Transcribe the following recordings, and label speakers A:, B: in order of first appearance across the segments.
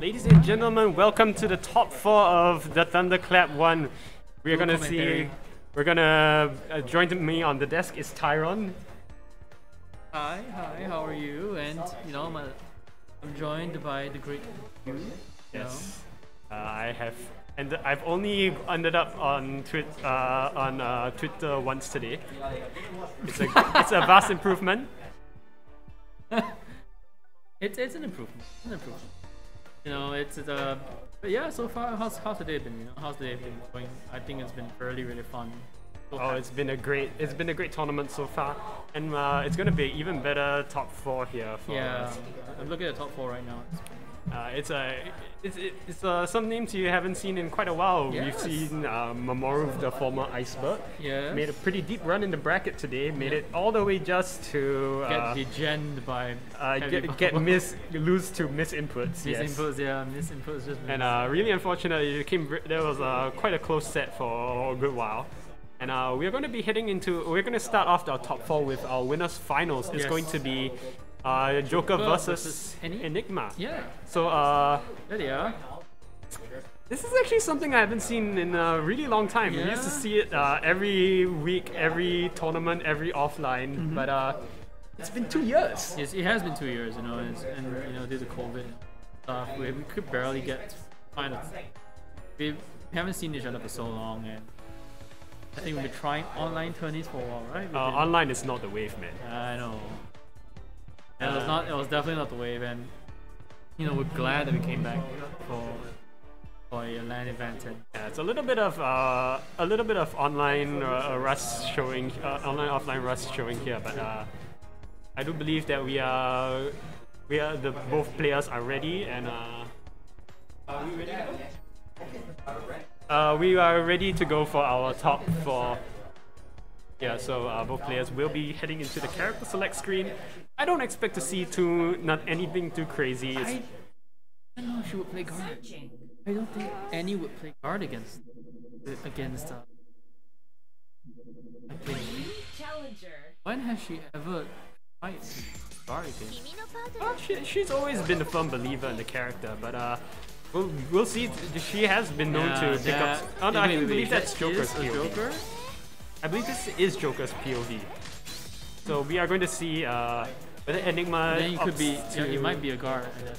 A: Ladies and gentlemen, welcome to the top four of the Thunderclap one. We are
B: No
A: gonna see. We're gonna uh, join me on the desk is Tyron.
B: Hi, hi, how are you? And you know, I'm joined by the great you. you
A: Yes. Uh, I have, and I've only ended up on Twit uh, on uh, Twitter once today. It's a it's a vast improvement.
B: It's it's an improvement. It's an improvement. You know, it's uh, but yeah. So far, how's how's the day been? You know, how's the day been going? I think it's been really really fun. So
A: Oh, it's been a great it's been a great tournament so far, and uh, it's gonna be even better top four here for
B: yeah.
A: us.
B: I'm looking at the top four right now.
A: Uh, it's a it's it's uh, some names you haven't seen in quite a while.
B: Yes.
A: We've seen uh, Mamoru, the former iceberg,
B: Yeah.
A: made a pretty deep run in the bracket today. Made it all the way just to
B: Get
A: uh,
B: degened by
A: uh, get get miss lose to miss inputs.
B: miss
A: yes.
B: inputs. Yeah, miss inputs just.
A: And
B: miss.
A: uh, really unfortunately, it came. There was uh, quite a close set for a good while. And uh, we're going to be heading into. We're going to start off our top four with our winners finals. It's
B: Yes.
A: going to be uh, Joker versus,
B: versus
A: Enigma.
B: yeah.
A: So uh,
B: There they are.
A: this is actually something I haven't seen in a really long time. We used to see it uh, every week, every tournament, every offline.
B: Mm-hmm.
A: But uh, it's been two years.
B: Yes, it has been two years, you know, and, and you know, due to COVID stuff, we, we could barely get kind of. We haven't seen each other for so long, and I think we've been trying online tourneys for a while, right?
A: Uh,
B: been-
A: online is not the wave, man.
B: I know. And it was
A: Uh,
B: not. It was definitely not the wave, and you know, we're glad that we came back for for a LAN event, and
A: Yeah, it's a little bit of uh, a little bit of online uh, rust showing, uh, online offline rust showing here, but uh, I do believe that we are we are the both players are ready and uh, are we ready? Uh, we are ready to go for our top four. Yeah, so uh, both players will be heading into the character select screen. I don't expect to see too not anything too crazy. It's,
B: I, I don't know if she would play guard. I don't think any would play guard against against. Uh, I think.
C: Challenger.
B: When has she ever tried guard against?
A: Well, she, she's always been a firm believer in the character, but uh, we'll, we'll see. She has been known
B: Yeah,
A: to pick
B: that-
A: up. Oh, no,
B: wait,
A: I
B: wait,
A: think-
B: wait,
A: believe
B: that
A: that's Joker's
B: is. Joker?
A: I believe this is Joker's POV. So we are going to see uh, whether Enigma.
B: Then you could be. Yeah,
A: to-
B: you might be a guard. Guess.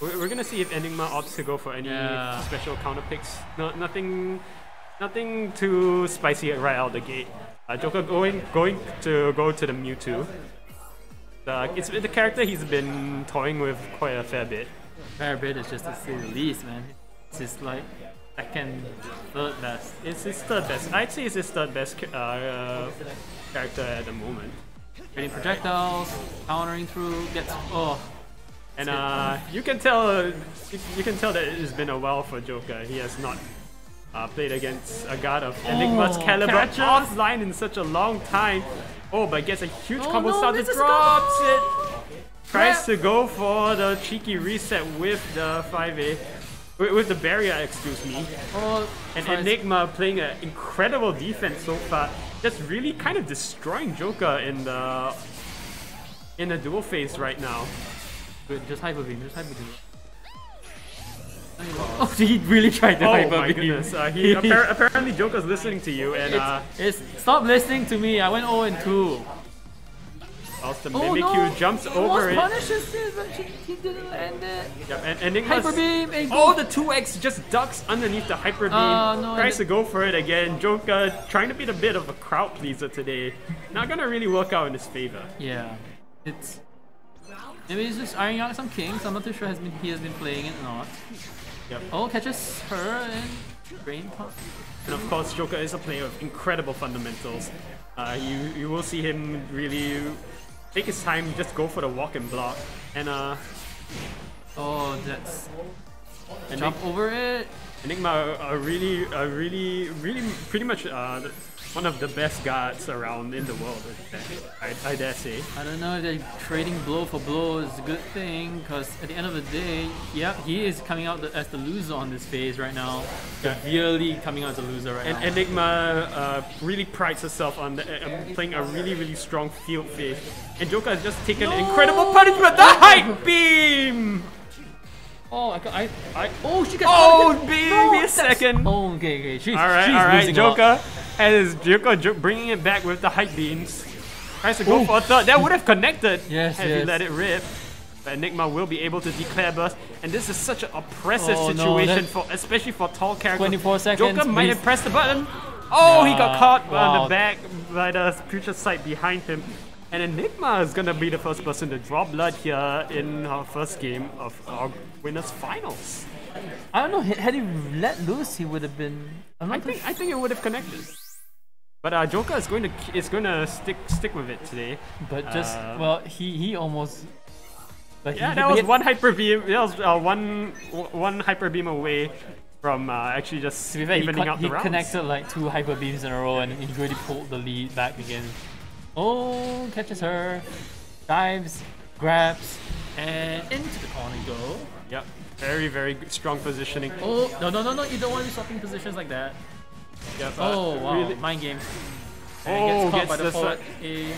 A: We're, we're gonna see if Enigma opts to go for any
B: Yeah.
A: special counter picks. No, nothing, nothing too spicy right out the gate. Uh, Joker going going to go to the Mewtwo. The, it's the character he's been toying with quite a fair bit.
B: Fair bit is just to say the least, man. It's just like second, third best.
A: It's his third best. I'd say it's his third best uh, uh, character at the moment.
B: Getting projectiles, countering through, gets oh.
A: And uh, you can tell you, you can tell that it has been a while for Joker. He has not uh, played against a god of Enigma's
B: Oh,
A: caliber
B: catches.
A: offline in such a long time. Oh, but gets a huge
B: Oh,
A: combo
B: no, misses
A: drops it. Tries to go for the cheeky reset with the 5A. With, with the barrier, excuse me.
B: Oh,
A: And Enigma playing an incredible defense so far, just really kind of destroying Joker in the in the duel phase right now.
B: Good, just hyper beam, just hyper beam. Oh, he really tried to
A: Oh
B: hyper
A: my
B: beam.
A: goodness! Uh, he appar- apparently Joker's listening to you, and uh,
B: It's, it's stop listening to me. I went 0 and 2.
A: The
B: Oh
A: Mimikyu
B: no!
A: jumps
B: He
A: over it.
B: punishes it, but he didn't land it.
A: Yep, and Enigma's
B: Hyper beam. And
A: Oh, the 2x just ducks underneath the hyper beam.
B: Oh, no,
A: tries to go for it again. Joker trying to be a bit of a crowd pleaser today. Not gonna really work out in his favor.
B: Yeah, it's maybe he's just ironing out some kinks. I'm not too sure has been he has been playing it or not.
A: Yep.
B: Oh, catches her and brain pop.
A: And of course, Joker is a player of incredible fundamentals. Uh, you you will see him really take his time, just go for the walk and block, and uh,
B: Oh, that's
A: and
B: jump over it.
A: Enigma are, really, are really, really, pretty much uh, one of the best guards around in the world. I, I dare say.
B: I don't know if trading blow for blow is a good thing because at the end of the day, yeah, he is coming out the, as the loser on this phase right now. Severely coming out as a loser right
A: And
B: now.
A: Enigma uh, really prides herself on the, uh, playing a really, really strong field phase. And Joker has just taken an incredible punishment. The hype beam.
B: Oh, I, I, I, oh, she got
A: Oh, baby,
B: No,
A: a second.
B: Oh, okay, okay. She's,
A: All right,
B: she's
A: all right.
B: a
A: Joker has Joker bringing it back with the hype beams. Tries to go
B: Ooh.
A: for a third. That would have connected.
B: Yes,
A: had he let it rip. But Enigma will be able to declare burst, and this is such an oppressive
B: Oh,
A: situation
B: that-
A: for, especially for tall characters.
B: 24 seconds,
A: Joker might have pressed the button. Oh, he got caught on the back by the future sight behind him. And Enigma is gonna be the first person to draw blood here in our first game of our winners finals.
B: I don't know. Had he let loose, he would have been.
A: I think I think it would have connected. But uh, Joker is going to is going to stick stick with it today.
B: But just
A: Uh,
B: well, he he almost.
A: Yeah,
B: he,
A: that was
B: he-
A: one hyper beam. That was uh, one one hyper beam away from uh, actually just
B: To be fair, he,
A: evening
B: con-
A: out the
B: he
A: rounds.
B: connected like two hyper beams in a row, and he really pulled the lead back again. Oh, catches her, dives, grabs, and into the corner go.
A: Yep, very very strong positioning.
B: Oh no no no no! You don't want to be swapping positions like that.
A: Uh,
B: Oh wow,
A: really-
B: mind game.
A: Oh,
B: And gets caught
A: gets
B: by the
A: the
B: forward.
A: side-
B: eh,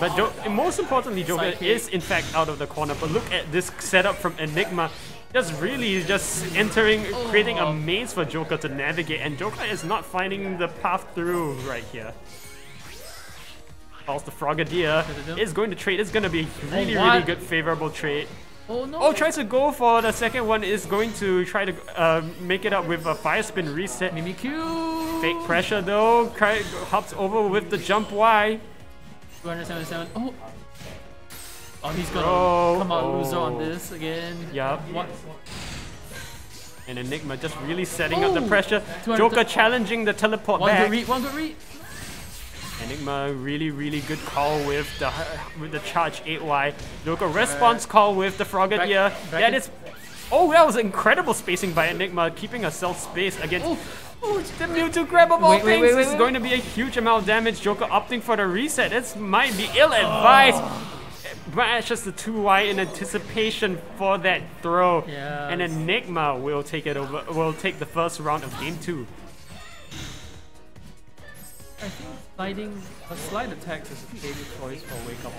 A: But jo- most importantly, Joker is in fact out of the corner. But look at this setup from Enigma. Just really just entering, creating a
B: Oh.
A: maze for Joker to navigate, and Joker is not finding the path through right here. Whilst the Frogadier is going to trade. It's going to be a really, really good favorable trade.
B: Oh no!
A: Oh, tries to go for the second one. Is going to try to uh, make it up with a fire spin reset.
B: Mimikyu.
A: Fake pressure though. Cry, hops over with the jump Y.
B: 277. Oh. Oh, he's gonna
A: Oh,
B: come out loser on
A: oh.
B: this again.
A: Yup.
B: What?
A: And Enigma just really setting up the
B: Oh!
A: pressure. Joker challenging the teleport
B: One
A: back.
B: good read. One good read.
A: Enigma really, really good call with the with the charge 8Y. Joker response call with the Frogadier. That is. Oh, that was incredible spacing by Enigma, keeping herself space against.
B: Oh.
A: Oh, the Mewtwo grab of all
B: Wait, wait,
A: things
B: wait, wait,
A: is going to be a huge amount of damage. Joker opting for the reset. This might be ill-advised. Mashes the 2Y in anticipation for that throw.
B: Yes.
A: And Enigma will take it over. Will take the first round of game two.
B: I think sliding a slide attacks is a favorite choice for wake up.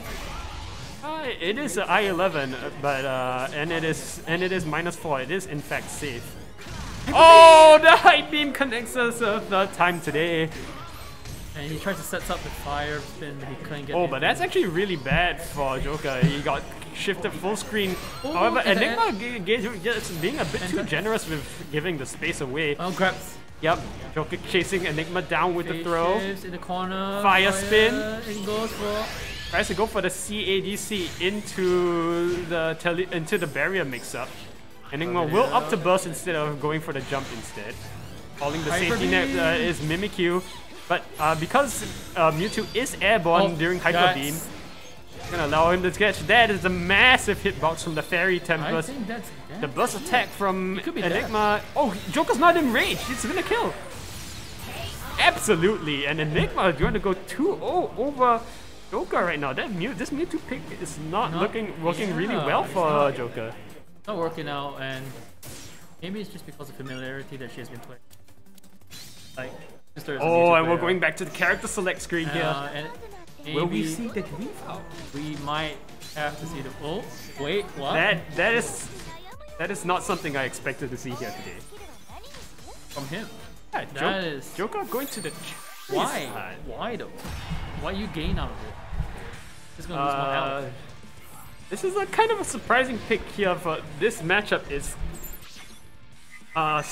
A: Uh, it is an I11, uh, but uh, and it is and it is minus four. It is in fact safe. Oh, the high beam connects us a third time today.
B: And he tries to set up the fire spin, but he couldn't get.
A: Oh,
B: it.
A: but that's actually really bad for Joker. He got shifted full screen.
B: Oh,
A: However, Enigma just being a bit too generous with giving the space away.
B: Oh, grabs.
A: Yep, Joker chasing Enigma down with the throw.
B: in the corner.
A: Fire spin.
B: And goes for.
A: Tries to go for the CADC into the tele- into the barrier mix-up. Enigma will up to burst instead of going for the jump instead. Calling the
B: Hyper
A: safety net uh, is Mimikyu, but uh, because uh, Mewtwo is airborne
B: Oh,
A: during Hyper Beam, it's gonna allow him to catch. That is a massive hitbox from the Fairy
B: I
A: Tempest.
B: think that's.
A: The burst attack from
B: could be dead.
A: Enigma. Oh, Joker's not enraged. He's gonna kill. Absolutely, and Enigma is going to go 2-0 over Joker right now. That Mew, this Mewtwo pick is not
B: Not-
A: looking working really well for. Joker.
B: Not working out, and maybe it's just because of familiarity that she has been playing. Like, sister
A: Oh,
B: Mewtwo
A: and we're
B: player.
A: going back to the character select screen here.
B: Uh, and
A: Will we see the Grief out?
B: we might have to see the. Oh, wait, what?
A: That that is that is not something I expected to see here today.
B: from him.
A: Yeah,
B: That
A: Jo-
B: is-
A: Joker going to the
B: Why?
A: side.
B: Why though? What you gain out of it? It's gonna lose more
A: Uh,
B: health.
A: This is a kind of a surprising pick here for this matchup. Is uh,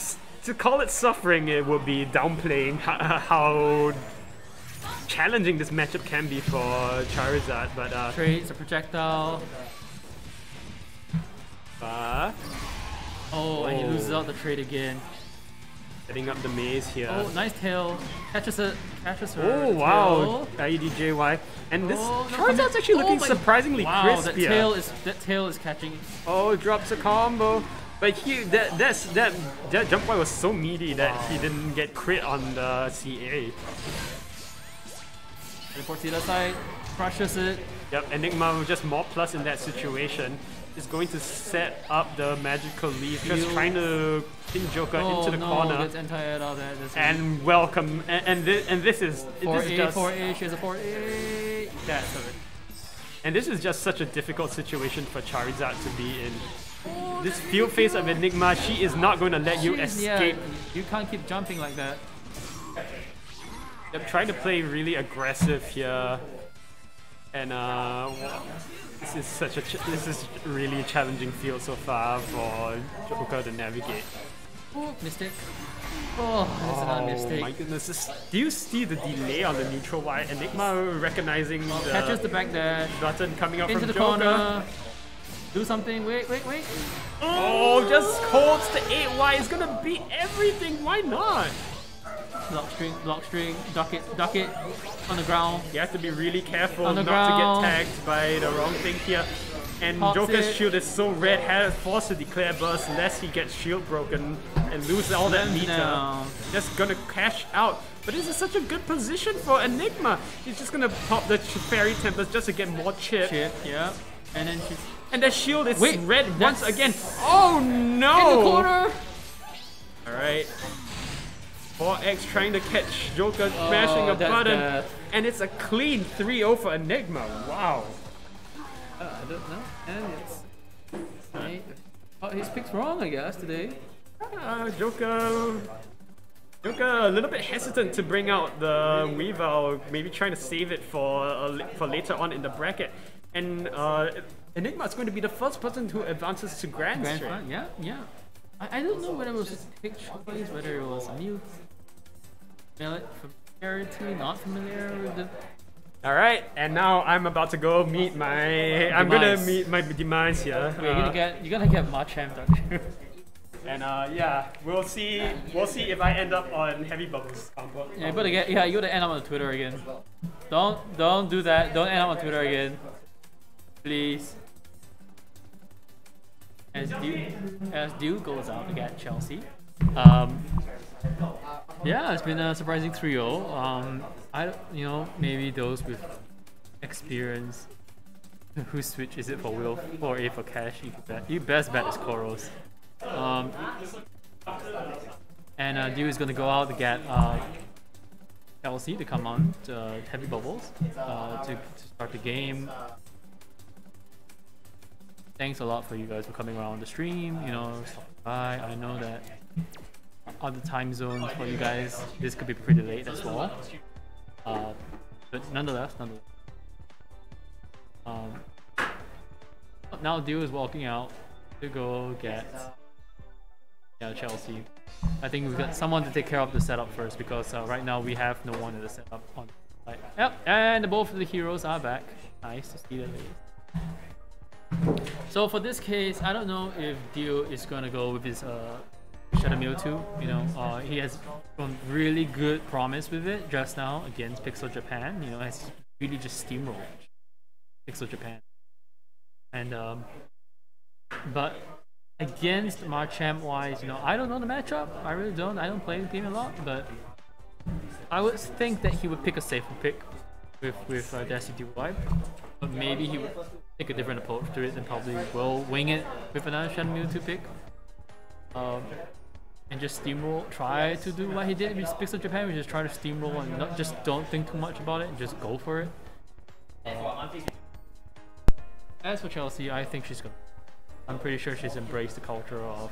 A: to call it suffering, it would be downplaying how challenging this matchup can be for Charizard. But uh,
B: Trades a projectile.
A: uh
B: Oh, and he
A: Oh.
B: loses out the trade again.
A: Setting up the maze here.
B: Oh, nice tail. Catches it. Catches her.
A: Oh wow, IEDJY, and this
B: Oh, no,
A: Charizard's actually
B: oh
A: looking
B: my-
A: surprisingly
B: wow,
A: crisp
B: that
A: here.
B: tail is that tail is catching.
A: Oh, drops a combo. But he that that's that that jump point was so meaty that he didn't get crit on the CA.
B: Teleports to the other side. Crushes it.
A: Yep, Enigma with just more plus in that situation is going to set up the magical leaf, just trying to pin Joker
B: Oh
A: into the
B: no,
A: corner
B: gets anti-air there. That's
A: and welcome. And and, thi- and this is
B: Four
A: this is
B: A,
A: just
B: four A, she has a four A. That's it.
A: and this is just such a difficult situation for Charizard to be in. this field phase of Enigma, she is not going to let you escape.
B: Yeah, you can't keep jumping like that.
A: They're trying to play really aggressive here, and uh, this is such a ch- this is really a challenging field so far for Joker to navigate.
B: Oh, mistake. Oh, that's another
A: Oh
B: mistake.
A: my goodness! This, do you see the delay on the neutral Y? Enigma recognizing oh, the
B: Catches the back dash
A: button coming out
B: into
A: from
B: the
A: Joker.
B: corner. Do something. Wait, wait, wait.
A: Oh, just holds the 8Y. It's gonna beat everything. Why not?
B: Block string, block string, duck it, duck it on the ground.
A: You have to be really careful not
B: ground.
A: to get tagged by the wrong thing here. And
B: Pops
A: Joker's
B: it.
A: shield is so red, has forced to declare burst lest he gets shield broken and lose all that meter.
B: No.
A: Just gonna cash out. But this is such a good position for Enigma. He's just gonna pop the fairy tempest just to get more chip.
B: Chip, yeah. And then she's
A: And the shield is
B: Wait,
A: red once again. Oh no!
B: in the corner.
A: Alright. 4X trying to catch Joker smashing a
B: Oh,
A: button.
B: bad.
A: And it's a clean 3-0 for Enigma. Wow.
B: Uh, I don't know. And it's. Oh, his pick's wrong, I guess, today.
A: Uh, Joker. Joker a little bit hesitant to bring out the Weavile, maybe trying to save it for uh, for later on in the bracket. And uh, Enigma is going to be the first person who advances to Grand,
B: Grand. Final, yeah, yeah. I, I don't know whether it was a pick choice, whether it was a new familiarity, not the.
A: Alright, and now I'm about to go meet my. I'm gonna meet my demise here.
B: Wait, you're
A: Uh,
B: gonna get you're gonna get Machamp, don't you?
A: And uh, yeah, we'll see. We'll see if I end up on heavy bubbles
B: yeah, you gotta get yeah, you gotta end up on Twitter again. Don't don't do that. Don't end up on Twitter again, please. As Dew as Dew goes out to get Chelsea. Um, yeah, it's been a surprising trio. Um, I you know maybe those with experience. Whose switch is it for Will or A for Cash? You bet. You best bet is Koros. Um, and uh, Dew is gonna go out to get uh, LC to come on to uh, Heavy Bubbles uh, to, to start the game. Thanks a lot for you guys for coming around the stream. You know, stopping by. I know that other time zones for you guys, this could be pretty late as well. Uh, but nonetheless, nonetheless. Um, now Dew is walking out to go get yeah, Chelsea. I think we've got someone to take care of the setup first because uh, right now we have no one in the setup on. Yep, and both of the heroes are back. Nice to see that. So for this case, I don't know if Dio is gonna go with his uh, Shadow Mewtwo. You know, uh, he has shown really good promise with it just now against Pixel Japan. You know, has really just steamrolled Pixel Japan. And um, but against Marcham wise, you know, I don't know the matchup. I really don't. I don't play the game a lot, but I would think that he would pick a safer pick with with uh, Destiny. But maybe he would take a different approach to it and probably will wing it with another Shen Mewtwo pick. Um, and just steamroll, try to do what he did with Pixel Japan, which is try to steamroll and not just don't think too much about it, just go for it. As for Chelsea, I think she's gonna. I'm pretty sure she's embraced the culture of